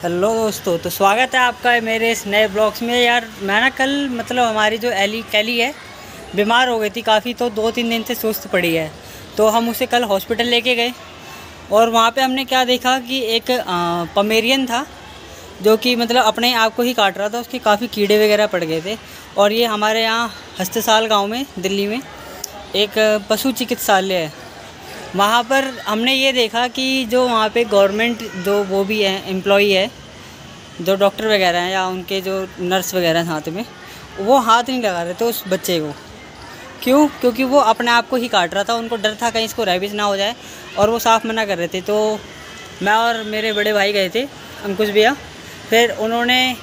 Hello दोस्तों तो स्वागत है आपका मेरे इस नए ब्लॉग्स में। यार मैं ना कल मतलब हमारी जो एली कैली है बीमार हो गई थी काफ़ी तो दो तीन दिन से सुस्त पड़ी है। तो हम उसे कल हॉस्पिटल लेके गए और वहाँ पे हमने क्या देखा कि एक आ, पमेरियन था जो कि मतलब अपने आप को ही काट रहा था उसके काफ़ी कीड़े वगैरह पड़ गए थे। और ये हमारे यहाँ हस्तसाल गाँव में दिल्ली में एक पशु चिकित्सालय है। वहाँ पर हमने ये देखा कि जो वहाँ पे गवर्नमेंट जो वो भी है एम्प्लॉई है, जो डॉक्टर वगैरह हैं या उनके जो नर्स वगैरह हैं साथ में, वो हाथ नहीं लगा रहे थे उस बच्चे को। क्यों? क्योंकि वो अपने आप को ही काट रहा था, उनको डर था कहीं इसको रेबिज ना हो जाए और वो साफ़ मना कर रहे थे। तो मैं और मेरे बड़े भाई गए थे, अंकुश भैया। फिर उन्होंने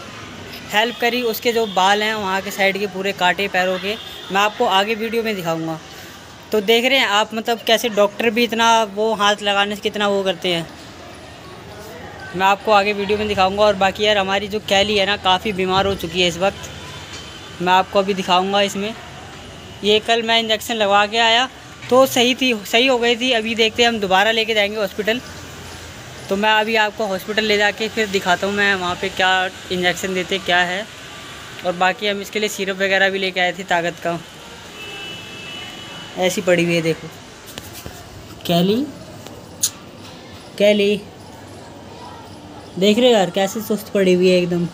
हेल्प करी, उसके जो बाल हैं वहाँ के साइड के पूरे काटे पैरों के। मैं आपको आगे वीडियो में दिखाऊँगा। तो देख रहे हैं आप मतलब कैसे डॉक्टर भी इतना वो हाथ लगाने से कितना वो करते हैं। मैं आपको आगे वीडियो में दिखाऊँगा और बाकी यार हमारी जो कैली है ना, काफ़ी बीमार हो चुकी है इस वक्त। मैं आपको अभी दिखाऊँगा इसमें। ये कल मैं इंजेक्शन लगवा के आया तो सही थी, सही हो गई थी। अभी देखते हैं हम दोबारा लेके जाएँगे हॉस्पिटल। तो मैं अभी आपको हॉस्पिटल ले जाके फिर दिखाता हूँ मैं वहाँ पे क्या इंजेक्शन देते, क्या है। और बाकी हम इसके लिए सिरप वगैरह भी लेके आए थे ताकत का। ऐसी पड़ी हुई है देखो। कैली? कैली। देख रहे यार कैसे सुस्त पड़ी हुई है एकदम।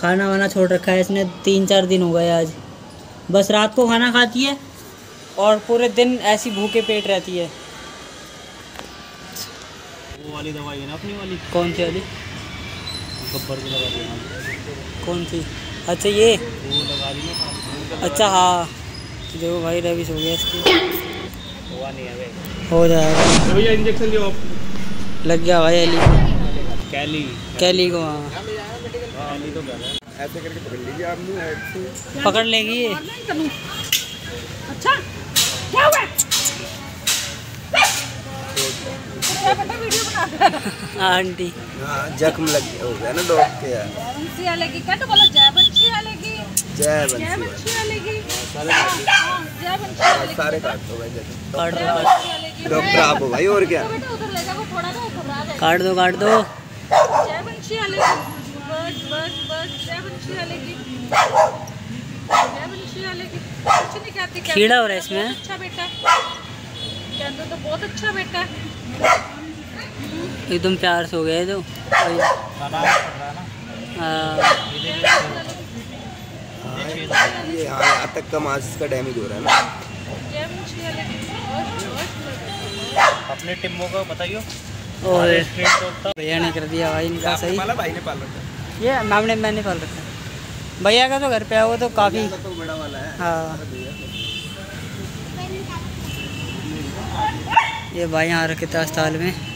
खाना वाना छोड़ रखा है इसने तीन चार दिन हो गए आज। बस रात को खाना खाती है और पूरे दिन ऐसी भूखे पेट रहती है। वो वाली दवाई है ना अपनी वाली? कौन सी वाली? गब्बर की लगा दी कौन सी? अच्छा ये। वो लगा दी अच्छा हाँ। देखो भाई रविश हो गया इसकी। हुआ नहीं है हो। जाएगा भैया इंजेक्शन दियो। लग गया भाई अली कैली। कैली को हाँ। हाँ तो ऐसे करके पकड़ लीजिए आप मुँह पकड़ लेगी ये। अच्छा क्या हुआ? क्या बेटा वीडियो बना रहा आंटी। हाँ जख्म लग गया हो गया ना डॉग के यार। बंसी क्या तो बोलो जय बंसी जय जय बंसी सारे काट हाँ, दो, भाई काट दो डॉक्टर आप हो भाई और क्या? तो काट दो काट दो। कीड़ा हो रहा है इसमें? अच्छा बेटा तो बहुत अच्छा बेटा एकदम प्यार से हो गया तो। वही, खाना पड़ रहा है ना हाँ, ये हाँ यहाँ तक का मांस का डैमेज हो रहा है ना। अपने टिम्बो का बताइयो। और तो भैया ने कर दिया भाई इनका सही। भाई ने पाल रखा ये मैम ने मैंने पाल रखा भैया का तो घर पे है वो तो काफ़ी तो बड़ा वाला है। हाँ। ये भाई यहाँ रखे थे अस्पताल में।